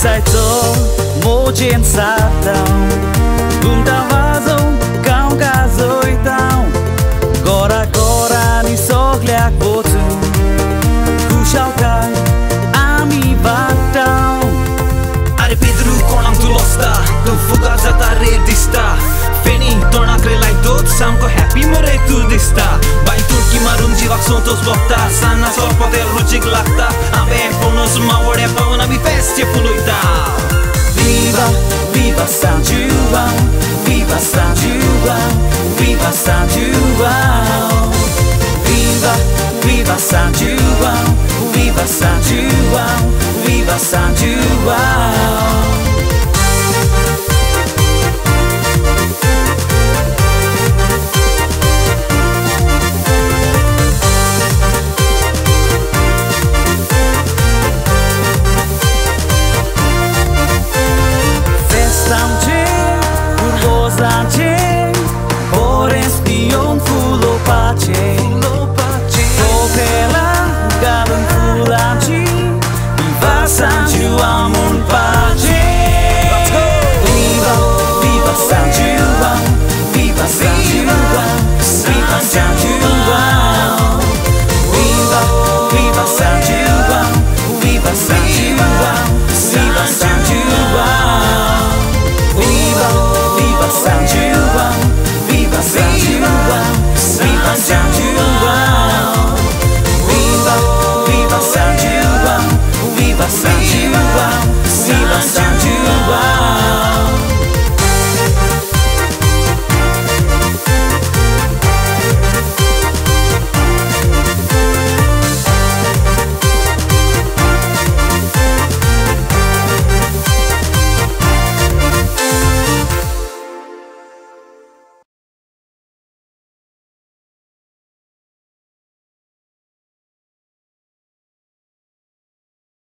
sai cho mô trên xa tàu Cùng ta hóa dông cao ca rồi tao Gora gora ni sok leak vô tu Ku shao kai ami vatau Are Pedro कोणाक तू लोस्ता तू फुगा जाता रे दिसता फेणी तोंडाक रे लायक दोत सामको हॅपी मरे तू दिसता बाय तुडकी मारून जिवाक संतोष भोगता सान्ना सोरपते रुचीक लागता आंबे पणस मावड्या Bestie Fluidal Viva, viva São João Viva São João Viva São João. Viva, viva São João Viva São João Viva São João. Espion fulo pace mun pace Viva, viva San Juan. Viva San Juan. Viva San Juan. Viva, viva San Juan. Viva San Juan. Viva San